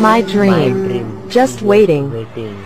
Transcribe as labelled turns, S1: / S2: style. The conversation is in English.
S1: My dream.
S2: My dream.
S1: Just waiting.
S2: waiting.